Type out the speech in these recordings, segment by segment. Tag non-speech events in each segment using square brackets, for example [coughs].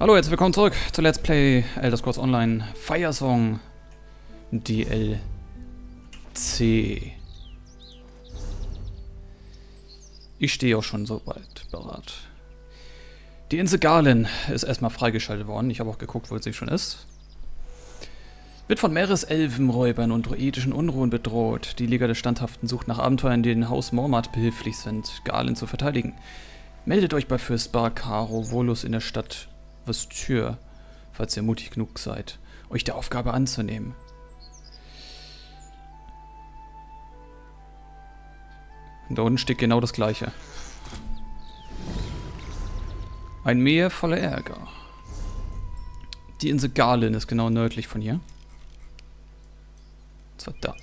Hallo, herzlich willkommen zurück zu Let's Play Elder Scrolls Online Firesong DLC. Ich stehe auch schon so weit bereit. Die Insel Garlin ist erstmal freigeschaltet worden. Ich habe auch geguckt, wo sie schon ist. Wird von Meereselfen, Räubern und druidischen Unruhen bedroht. Die Liga des Standhaften sucht nach Abenteuern, die den Haus Mormat behilflich sind, Garlin zu verteidigen. Meldet euch bei Fürst Barcaro Volus in der Stadt Vestür, falls ihr mutig genug seid, euch der Aufgabe anzunehmen. Und da unten steht genau das gleiche. Ein Meer voller Ärger. Die Insel Garlin ist genau nördlich von hier. Und zwar da.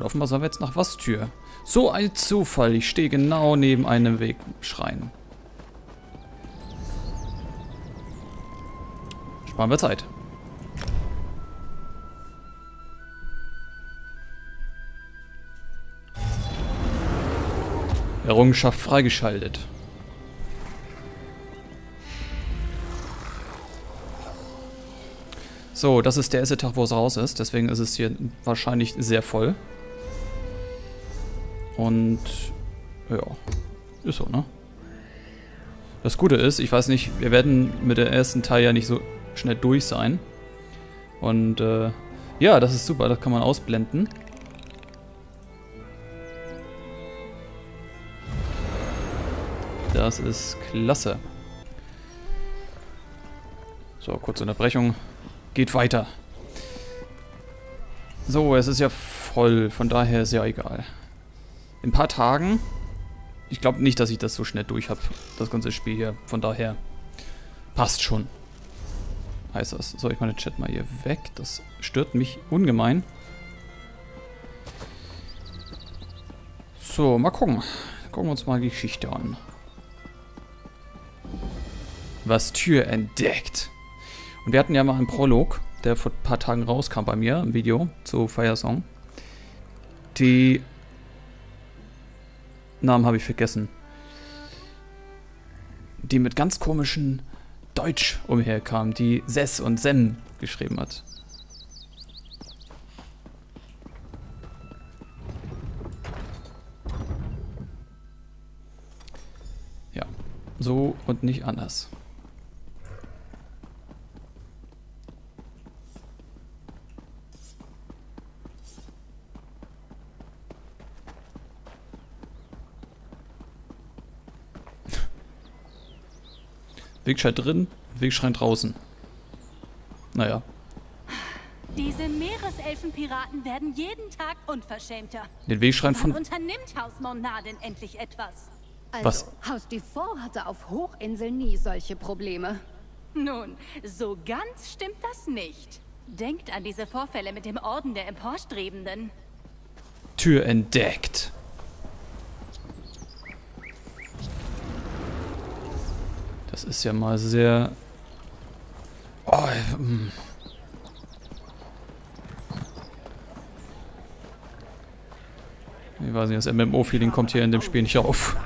Und offenbar sollen wir jetzt nach Wastür. So ein Zufall. Ich stehe genau neben einem Wegschrein. Sparen wir Zeit. Errungenschaft freigeschaltet. So, das ist der erste Tag, wo es raus ist. Deswegen ist es hier wahrscheinlich sehr voll. Und ja, ist so, ne? Das Gute ist, ich weiß nicht, wir werden mit der ersten Teil ja nicht so schnell durch sein. Und äh, ja, das ist super, das kann man ausblenden. Das ist klasse. So, kurze Unterbrechung. Geht weiter. So, es ist ja voll, von daher ist ja egal. In ein paar Tagen, ich glaube nicht, dass ich das so schnell durch habe, das ganze Spiel hier. Von daher passt schon. Heißt das. So, ich meine Chat mal hier weg. Das stört mich ungemein. So, mal gucken. Gucken wir uns mal die Geschichte an. Was Tür entdeckt. Und wir hatten ja mal einen Prolog, der vor ein paar Tagen rauskam bei mir, im Video zu Firesong. Die Namen habe ich vergessen. Die mit ganz komischen Deutsch umherkam, die Sess und Sem geschrieben hat. Ja, so und nicht anders. Wegschein drin, Wegschrein draußen. Naja. Diese Meereselfenpiraten werden jeden Tag unverschämter. Den Wegschrein von... Wann unternimmt Haus Monadin endlich etwas? Also, Was? Haus Dufort hatte auf Hochinseln nie solche Probleme. Nun, so ganz stimmt das nicht. Denkt an diese Vorfälle mit dem Orden der Emporstrebenden. Tür entdeckt. Das ist ja mal sehr... Oh, ähm. Ich weiß nicht, das MMO-Feeling kommt hier in dem Spiel nicht auf.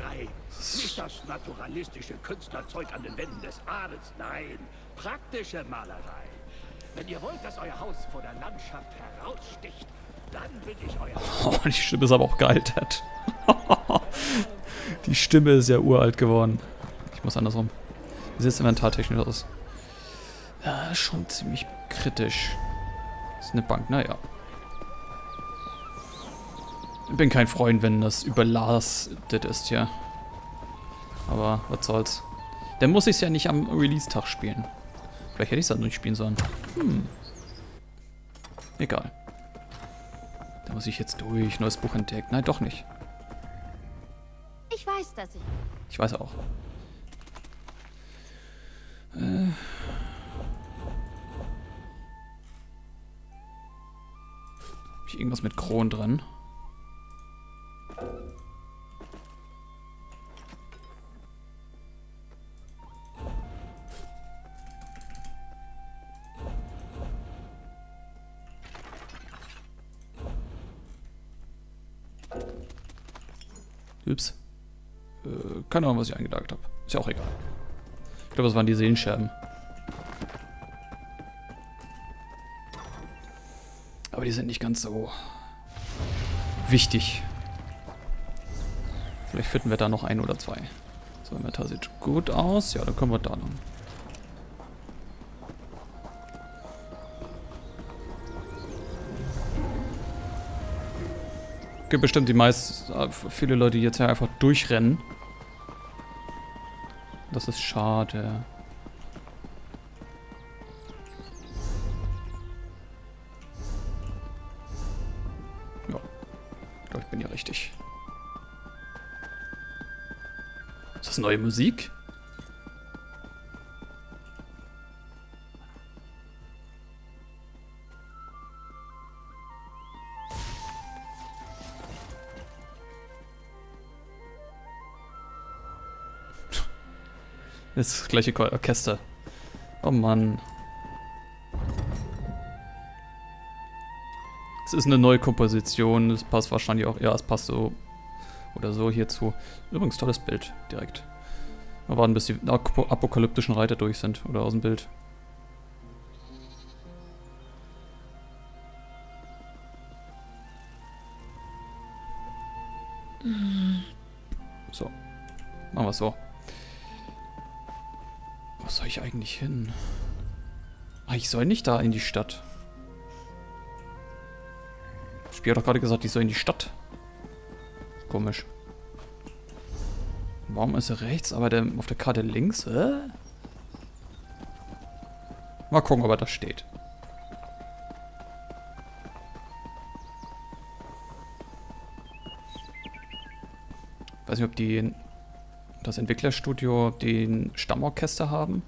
Nicht das naturalistische Künstlerzeug an den Wänden des Adels, nein, praktische Malerei. Wenn ihr wollt, dass euer Haus vor der Landschaft heraussticht, dann bin ich euer [laughs] Oh, die Stimme ist aber auch gealtert. [laughs] die Stimme ist ja uralt geworden. Ich muss andersrum. Wie sieht es inventartechnisch aus? Ja, schon ziemlich kritisch. Das ist eine Bank, naja. Ich bin kein Freund, wenn das überlastet ist hier. Aber was soll's. Dann muss ich es ja nicht am Release-Tag spielen. Vielleicht hätte ich es dann nicht spielen sollen. Hm. Egal. Da muss ich jetzt durch. Neues Buch entdeckt. Nein, doch nicht. Ich weiß, dass ich... Ich weiß auch. Irgendwas mit Kron drin? Ups. Äh, keine Ahnung, was ich eingelagert habe. Ist ja auch egal. Ich glaube, das waren die Seelenscherben. Aber die sind nicht ganz so wichtig. Vielleicht finden wir da noch ein oder zwei. So, Inventar sieht gut aus. Ja, dann kommen wir da lang. gibt bestimmt die meisten, äh, viele Leute, die jetzt einfach durchrennen. Das ist schade. Ja richtig. Ist das neue Musik? Das gleiche Orchester. Oh Mann. Ist eine neue Komposition. Es passt wahrscheinlich auch. Ja, es passt so oder so hierzu. Übrigens tolles Bild direkt. Wir warten, bis die apokalyptischen Reiter durch sind oder aus dem Bild. So. Machen wir es so. Wo soll ich eigentlich hin? Ah, ich soll nicht da in die Stadt. Spiel hat doch gerade gesagt, ich soll in die Stadt. Komisch. Warum ist er rechts, aber der auf der Karte links? Äh? Mal gucken, ob er da steht. Weiß nicht, ob die das Entwicklerstudio den Stammorchester haben.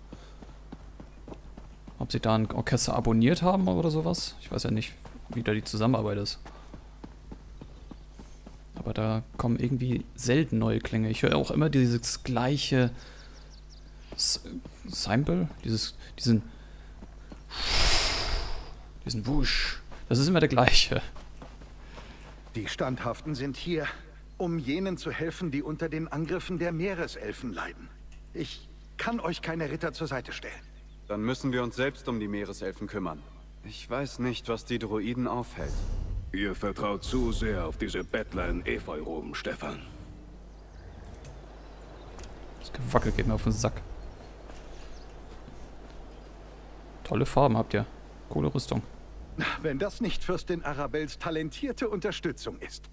Ob sie da ein Orchester abonniert haben oder sowas. Ich weiß ja nicht, wie da die Zusammenarbeit ist. Aber da kommen irgendwie selten neue Klänge. Ich höre auch immer dieses gleiche Sample, dieses, diesen, diesen Wusch. Das ist immer der gleiche. Die Standhaften sind hier, um jenen zu helfen, die unter den Angriffen der Meereselfen leiden. Ich kann euch keine Ritter zur Seite stellen. Dann müssen wir uns selbst um die Meereselfen kümmern. Ich weiß nicht, was die Droiden aufhält. Ihr vertraut zu sehr auf diese Bettler in Efeu-Roben, Stefan. Das Gewackel geht mir auf den Sack. Tolle Farben habt ihr. Coole Rüstung. Wenn das nicht Fürstin Arabels talentierte Unterstützung ist.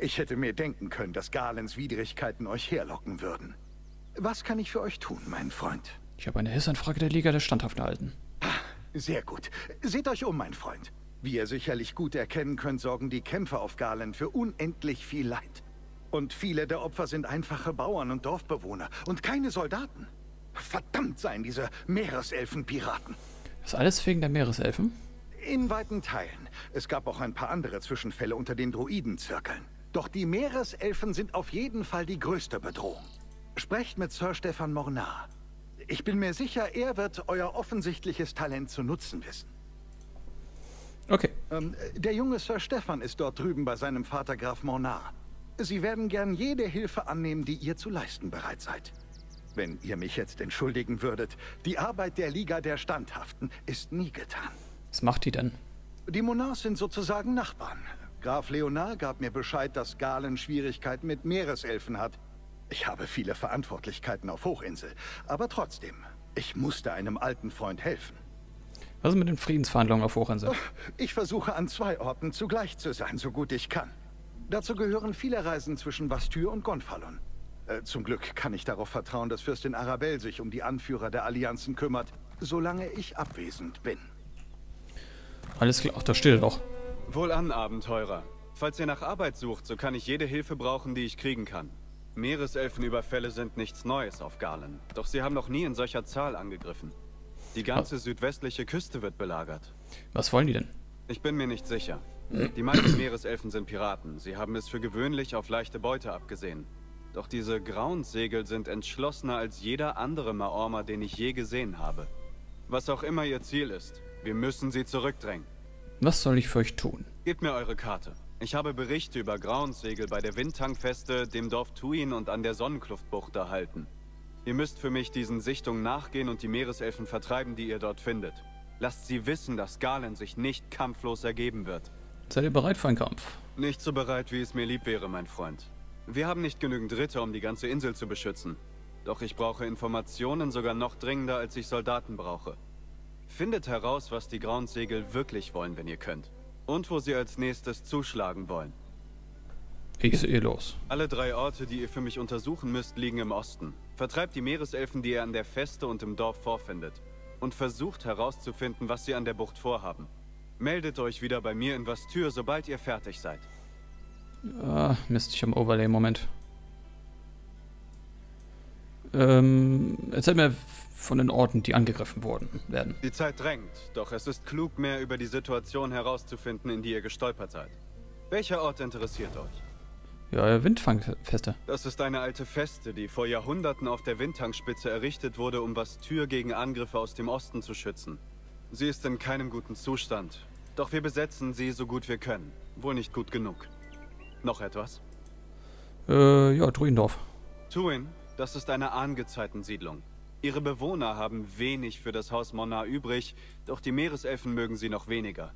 Ich hätte mir denken können, dass Garlands Widrigkeiten euch herlocken würden. Was kann ich für euch tun, mein Freund? Ich habe eine Hissanfrage der Liga der Standhaften erhalten. Sehr gut. Seht euch um, mein Freund. Wie ihr sicherlich gut erkennen könnt, sorgen die Kämpfer auf Garland für unendlich viel Leid. Und viele der Opfer sind einfache Bauern und Dorfbewohner und keine Soldaten. Verdammt seien diese Meereselfen-Piraten. Ist alles wegen der Meereselfen? In weiten Teilen. Es gab auch ein paar andere Zwischenfälle unter den Druidenzirkeln. Doch die Meereselfen sind auf jeden Fall die größte Bedrohung. Sprecht mit Sir Stefan Mornar. Ich bin mir sicher, er wird euer offensichtliches Talent zu nutzen wissen. Okay. Ähm, der junge Sir Stefan ist dort drüben bei seinem Vater Graf Mornar. Sie werden gern jede Hilfe annehmen, die ihr zu leisten bereit seid. Wenn ihr mich jetzt entschuldigen würdet, die Arbeit der Liga der Standhaften ist nie getan. Was macht die denn? Die Monars sind sozusagen Nachbarn. Graf Leonard gab mir Bescheid, dass Galen Schwierigkeiten mit Meereselfen hat. Ich habe viele Verantwortlichkeiten auf Hochinsel, aber trotzdem, ich musste einem alten Freund helfen. Was ist mit den Friedensverhandlungen auf Hochinsel? Ich versuche an zwei Orten zugleich zu sein, so gut ich kann. Dazu gehören viele Reisen zwischen Bastür und Gonfalon. Äh, zum Glück kann ich darauf vertrauen, dass Fürstin Arabelle sich um die Anführer der Allianzen kümmert, solange ich abwesend bin. Alles klar, ach, da steht er doch. Wohlan, Abenteurer. Falls ihr nach Arbeit sucht, so kann ich jede Hilfe brauchen, die ich kriegen kann. Meereselfenüberfälle sind nichts Neues auf Galen, doch sie haben noch nie in solcher Zahl angegriffen. Die ganze südwestliche Küste wird belagert. Was wollen die denn? Ich bin mir nicht sicher. Die meisten Meereselfen sind Piraten. Sie haben es für gewöhnlich auf leichte Beute abgesehen. Doch diese Grauenssegel sind entschlossener als jeder andere Maorma, den ich je gesehen habe. Was auch immer ihr Ziel ist, wir müssen sie zurückdrängen. Was soll ich für euch tun? Gebt mir eure Karte. Ich habe Berichte über Grauensegel bei der Windtankfeste, dem Dorf Tuin und an der Sonnenkluftbucht erhalten. Ihr müsst für mich diesen Sichtungen nachgehen und die Meereselfen vertreiben, die ihr dort findet. Lasst sie wissen, dass Galen sich nicht kampflos ergeben wird. Seid ihr bereit für einen Kampf? Nicht so bereit, wie es mir lieb wäre, mein Freund. Wir haben nicht genügend Ritter, um die ganze Insel zu beschützen. Doch ich brauche Informationen sogar noch dringender, als ich Soldaten brauche. Findet heraus, was die Grauensegel wirklich wollen, wenn ihr könnt. Und wo sie als nächstes zuschlagen wollen. Ich sehe los. Alle drei Orte, die ihr für mich untersuchen müsst, liegen im Osten. Vertreibt die Meereselfen, die ihr an der Feste und im Dorf vorfindet. Und versucht herauszufinden, was sie an der Bucht vorhaben. Meldet euch wieder bei mir in Vastür, sobald ihr fertig seid. Ah, Mist, ich habe Overlay, Moment. Ähm, erzähl mir von den Orten, die angegriffen worden werden. Die Zeit drängt, doch es ist klug, mehr über die Situation herauszufinden, in die ihr gestolpert seid. Welcher Ort interessiert euch? Ja, Windfangfeste. Das ist eine alte Feste, die vor Jahrhunderten auf der Windhangspitze errichtet wurde, um Bastür gegen Angriffe aus dem Osten zu schützen. Sie ist in keinem guten Zustand, doch wir besetzen sie so gut wir können. Wohl nicht gut genug. Noch etwas? Äh, ja, Druindorf. Tuin, das ist eine Ahngezeitensiedlung. Ihre Bewohner haben wenig für das Haus Monar übrig, doch die Meereselfen mögen sie noch weniger.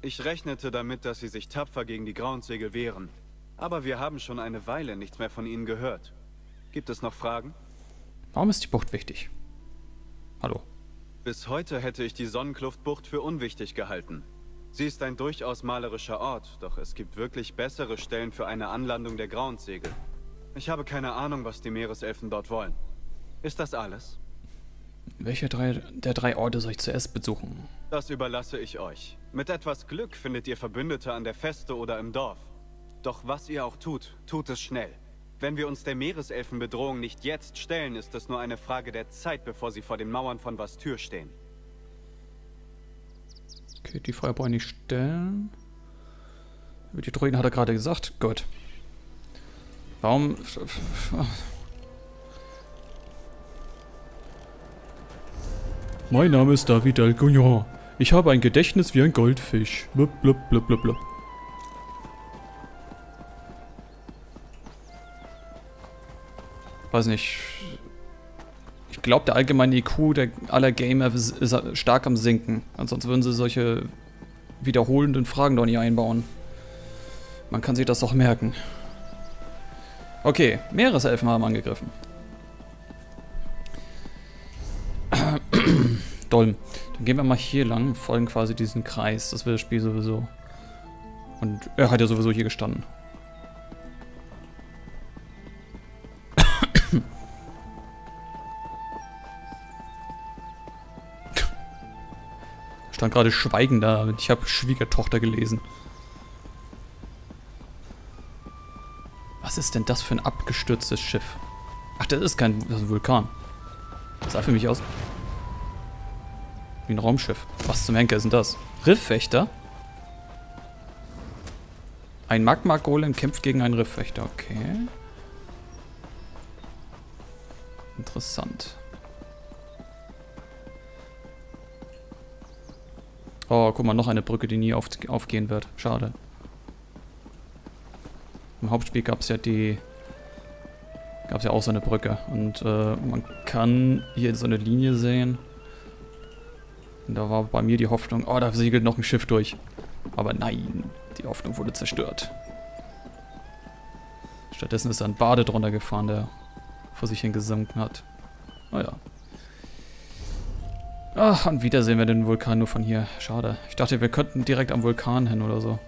Ich rechnete damit, dass sie sich tapfer gegen die Grauensegel wehren. Aber wir haben schon eine Weile nichts mehr von ihnen gehört. Gibt es noch Fragen? Warum ist die Bucht wichtig? Hallo. Bis heute hätte ich die Sonnenkluftbucht für unwichtig gehalten. Sie ist ein durchaus malerischer Ort, doch es gibt wirklich bessere Stellen für eine Anlandung der Grauensegel. Ich habe keine Ahnung, was die Meereselfen dort wollen. Ist das alles? Welche drei, der drei Orte soll ich zuerst besuchen? Das überlasse ich euch. Mit etwas Glück findet ihr Verbündete an der Feste oder im Dorf. Doch was ihr auch tut, tut es schnell. Wenn wir uns der Meereselfenbedrohung nicht jetzt stellen, ist es nur eine Frage der Zeit, bevor sie vor den Mauern von Vastür stehen. Okay, die Frage brauche ich nicht stellen. Über die Druiden hat er gerade gesagt. Gut. Warum... Mein Name ist David Alcognon. Ich habe ein Gedächtnis wie ein Goldfisch. Blub, blub, blub, blub, blub. Weiß nicht. Ich glaube, der allgemeine IQ der aller Gamer ist, stark am Sinken. Ansonsten würden sie solche wiederholenden Fragen doch nie einbauen. Man kann sich das doch merken. Okay, Meereselfen haben angegriffen. [coughs] Dolm. Dann gehen wir mal hier lang, folgen quasi diesen Kreis. Das will das Spiel sowieso. Und er hat ja sowieso hier gestanden. Stand gerade Schweigen da. Ich habe Schwiegertochter gelesen. Was ist denn das für ein abgestürztes Schiff? Ach, das ist kein das ist ein Vulkan. Das sah für mich aus wie ein Raumschiff. Was zum Henker ist denn das? Rifffechter? Ein Magma-Golem kämpft gegen einen Rifffechter. Okay. Interessant. Oh, guck mal, noch eine Brücke, die nie auf, aufgehen wird. Schade. Im Hauptspiel gab es ja die... Gab es ja auch so eine Brücke. Und äh, man kann hier so eine Linie sehen. Und da war bei mir die Hoffnung, oh, da segelt noch ein Schiff durch. Aber nein, die Hoffnung wurde zerstört. Stattdessen ist ein Bade drunter gefahren, der vor sich hin gesunken hat. Naja. Oh Ach, und wieder sehen wir den Vulkan nur von hier. Schade. Ich dachte, wir könnten direkt am Vulkan hin oder so.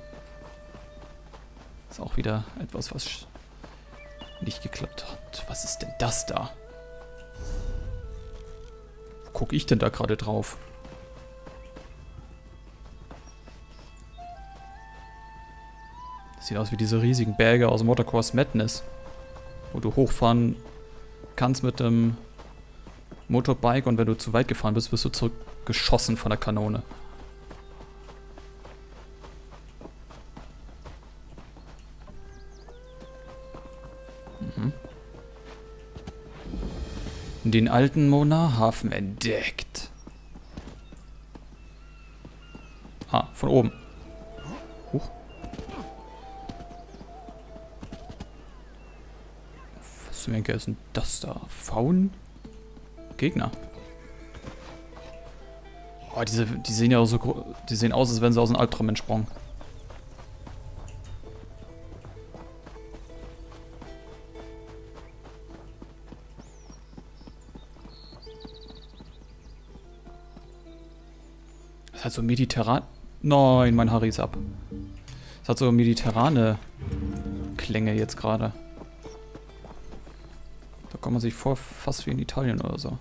Ist auch wieder etwas, was nicht geklappt hat. Was ist denn das da? Wo gucke ich denn da gerade drauf? Sieht aus wie diese riesigen Berge aus Motorcourse Madness. Wo du hochfahren kannst mit dem Motorbike und wenn du zu weit gefahren bist, wirst du zurückgeschossen von der Kanone. Mhm. Den alten Mona-Hafen entdeckt. Ah, von oben. Huch. Was zum Henker ist denn das da? Faun? Gegner. Oh, diese, die sehen ja auch so, die sehen aus, als wären sie aus einem Albtraum entsprungen. Das hat so mediterran... Nein, mein Harry ist ab. Das hat so mediterrane Klänge jetzt gerade. Kommt man sich vor, fast wie in Italien oder so.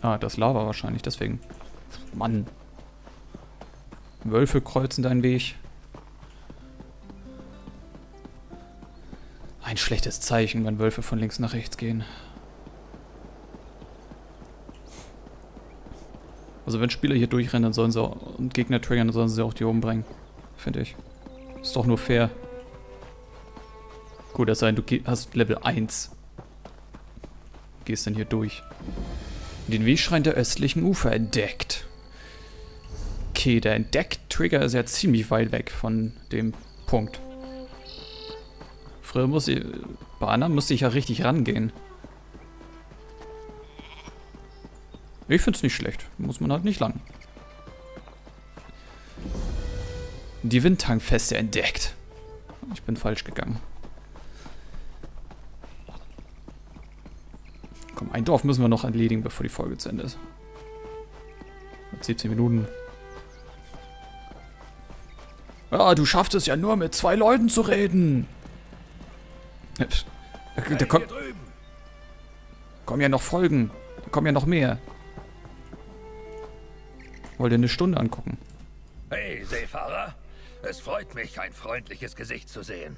Ah, das Lava wahrscheinlich, deswegen. Mann. Wölfe kreuzen deinen Weg. Ein schlechtes Zeichen, wenn Wölfe von links nach rechts gehen. Also wenn Spieler hier durchrennen, dann sollen sie auch, und Gegner triggern, dann sollen sie auch die umbringen. Finde ich. Ist doch nur fair. Gut, das sei du hast Level 1. Gehst dann hier durch. Den Wegschrein der östlichen Ufer entdeckt. Okay, der Entdeckt-Trigger ist ja ziemlich weit weg von dem Punkt. Früher muss ich, bei anderen musste ich ja richtig rangehen. Ich find's nicht schlecht. Muss man halt nicht lang. Die Windtangfeste entdeckt. Ich bin falsch gegangen. Komm, ein Dorf müssen wir noch erledigen, bevor die Folge zu Ende ist. 17 Minuten. Ja, du schaffst es ja nur mit zwei Leuten zu reden. Da, da kommt, kommen ja noch Folgen. Da kommen ja noch mehr. Wollt ihr eine Stunde angucken? Hey, Seefahrer. Es freut mich, ein freundliches Gesicht zu sehen.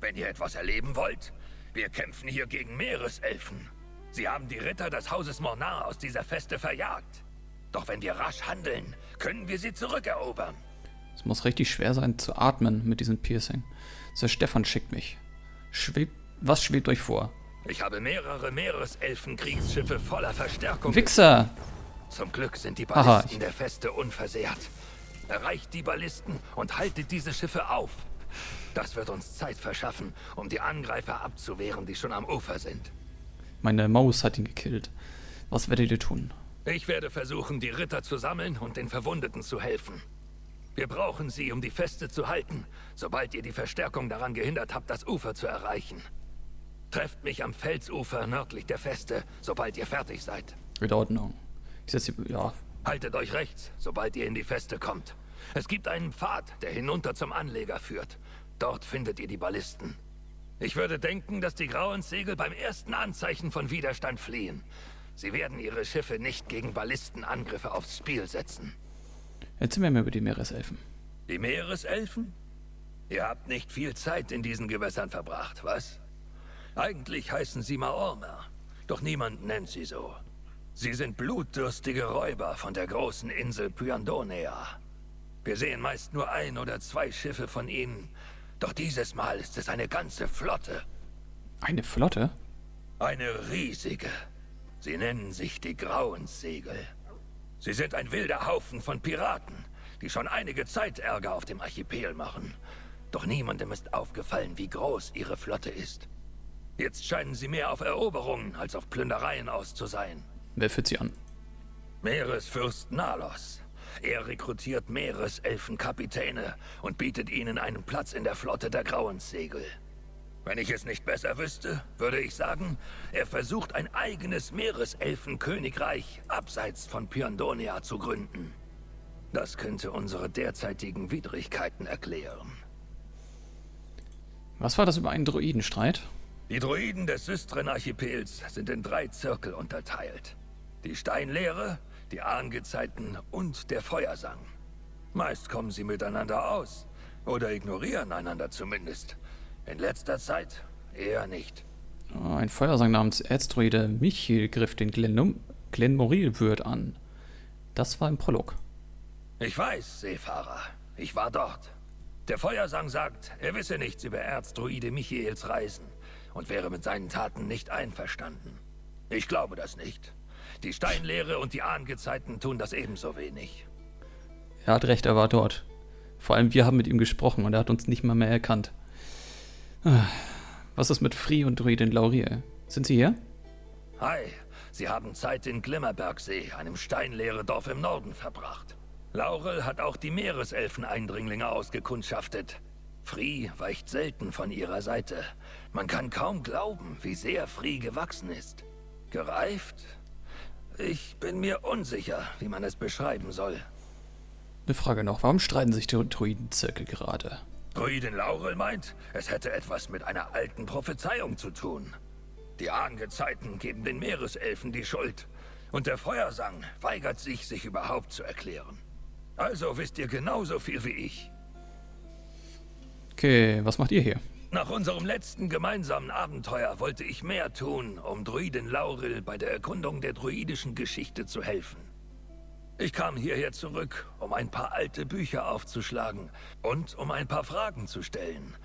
Wenn ihr etwas erleben wollt, wir kämpfen hier gegen Meereselfen. Sie haben die Ritter des Hauses Mornar aus dieser Feste verjagt. Doch wenn wir rasch handeln, können wir sie zurückerobern. Es muss richtig schwer sein zu atmen mit diesem Piercing. Sir Stefan schickt mich. Schwebt, was schwebt euch vor? Ich habe mehrere Meereselfen-Kriegsschiffe voller Verstärkung. Wichser! Zum Glück sind die Aha, Ballisten ich- der Feste unversehrt. Erreicht die Ballisten und haltet diese Schiffe auf. Das wird uns Zeit verschaffen, um die Angreifer abzuwehren, die schon am Ufer sind. Meine Maus hat ihn gekillt. Was werdet ihr tun? Ich werde versuchen, die Ritter zu sammeln und den Verwundeten zu helfen. Wir brauchen sie, um die Feste zu halten, sobald ihr die Verstärkung daran gehindert habt, das Ufer zu erreichen. Trefft mich am Felsufer nördlich der Feste, sobald ihr fertig seid. In Ordnung. Ich setze ja, Haltet euch rechts, sobald ihr in die Feste kommt. Es gibt einen Pfad, der hinunter zum Anleger führt. Dort findet ihr die Ballisten. Ich würde denken, dass die grauen Segel beim ersten Anzeichen von Widerstand fliehen. Sie werden ihre Schiffe nicht gegen Ballistenangriffe aufs Spiel setzen. Erzähl mir mal über die Meereselfen. Die Meereselfen? Ihr habt nicht viel Zeit in diesen Gewässern verbracht, was? Eigentlich heißen sie Maormer, doch niemand nennt sie so. Sie sind blutdürstige Räuber von der großen Insel Pyandonea. Wir sehen meist nur ein oder zwei Schiffe von ihnen, doch dieses Mal ist es eine ganze Flotte. Eine Flotte? Eine riesige. Sie nennen sich die Grauenssegel. Sie sind ein wilder Haufen von Piraten, die schon einige Zeit Ärger auf dem Archipel machen. Doch niemandem ist aufgefallen, wie groß ihre Flotte ist. Jetzt scheinen sie mehr auf Eroberungen als auf Plündereien aus zu sein. Wer führt sie an? Meeresfürst Nalos. Er rekrutiert Meereselfenkapitäne und bietet ihnen einen Platz in der Flotte der Grauenssegel. Wenn ich es nicht besser wüsste, würde ich sagen, er versucht ein eigenes Meereselfenkönigreich abseits von Pyandonia zu gründen. Das könnte unsere derzeitigen Widrigkeiten erklären. Was war das über einen Druidenstreit? Die Druiden des Systren-Archipels sind in drei Zirkel unterteilt. Die Steinlehre, die Ahngezeiten und der Feuersang. Meist kommen sie miteinander aus. Oder ignorieren einander zumindest. In letzter Zeit eher nicht. Oh, Ein Feuersang namens Erzdruide Michiel griff den Glen, Glen Morilwirt an. Das war im Prolog. Ich weiß, Seefahrer. Ich war dort. Der Feuersang sagt, er wisse nichts über Erzdruide Michaels Reisen und wäre mit seinen Taten nicht einverstanden. Ich glaube das nicht. Die Steinlehre und die Ahngezeiten tun das ebenso wenig. Er hat recht, er war dort. Vor allem wir haben mit ihm gesprochen und er hat uns nicht mal mehr erkannt. Was ist mit Free und Druidin Lauriel? Sind sie hier? Hi, Sie haben Zeit in Glimmerbergsee, einem Steinlehre-Dorf im Norden, verbracht. Laurel hat auch die Meereselfen-Eindringlinge ausgekundschaftet. Free weicht selten von ihrer Seite. Man kann kaum glauben, wie sehr Free gewachsen ist. Gereift? Ich bin mir unsicher, wie man es beschreiben soll. Eine Frage noch. Warum streiten sich die Druidenzirkel gerade? Druidin Laurel meint, es hätte etwas mit einer alten Prophezeiung zu tun. Die Ahngezeiten geben den Meereselfen die Schuld. Und der Feuersang weigert sich, sich überhaupt zu erklären. Also wisst ihr genauso viel wie ich. Okay, was macht ihr hier? Nach unserem letzten gemeinsamen Abenteuer wollte ich mehr tun, um Druidin Laurel bei der Erkundung der druidischen Geschichte zu helfen. Ich kam hierher zurück, um ein paar alte Bücher aufzuschlagen und um ein paar Fragen zu stellen.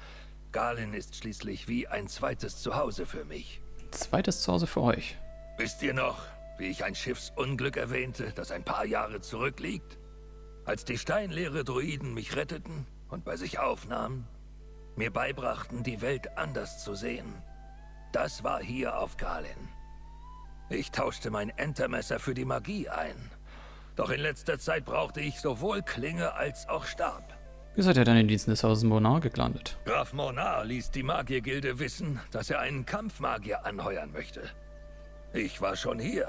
Galen ist schließlich wie ein zweites Zuhause für mich. Zweites Zuhause für euch. Wisst ihr noch, wie ich ein Schiffsunglück erwähnte, das ein paar Jahre zurückliegt? Als die steinleere Druiden mich retteten und bei sich aufnahmen, mir beibrachten, die Welt anders zu sehen. Das war hier auf Galen. Ich tauschte mein Entermesser für die Magie ein. Doch in letzter Zeit brauchte ich sowohl Klinge als auch Stab. Wie seid ihr dann in Diensten des Hauses Monar gelandet? Graf Mornar ließ die Magiergilde wissen, dass er einen Kampfmagier anheuern möchte. Ich war schon hier.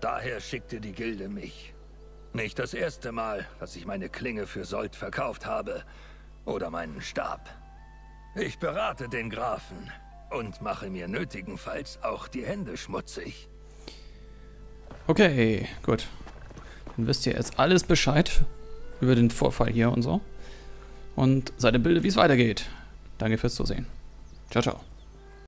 Daher schickte die Gilde mich. Nicht das erste Mal, dass ich meine Klinge für Sold verkauft habe. Oder meinen Stab. Ich berate den Grafen und mache mir nötigenfalls auch die Hände schmutzig. Okay, gut. Dann wisst ihr jetzt alles Bescheid über den Vorfall hier und so. Und seid im Bilde, wie es weitergeht. Danke fürs Zusehen. Ciao, ciao.